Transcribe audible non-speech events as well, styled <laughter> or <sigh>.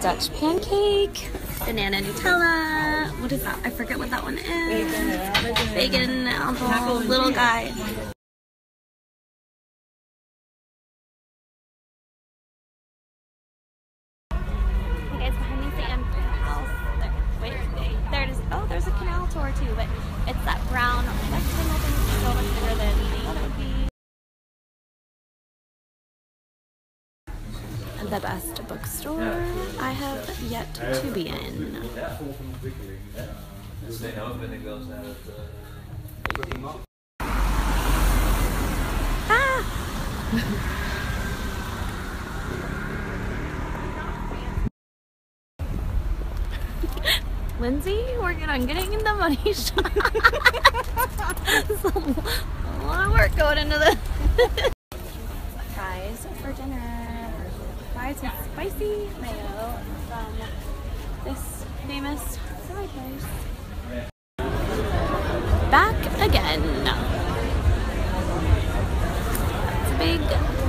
Dutch pancake, banana Nutella. What is that? I forget what that one is. Bacon, apple, little guy. Hey guys, behind me Sam house. There, wait, there it is. Oh, there's a canal tour too, but The best bookstore I have yet to be in. Ah! <laughs> Lindsay working on getting in the money <laughs> shot. <laughs> so, a lot of work going into this. Fries for dinner sides with spicy mayo from this famous side place. Back again. It's a big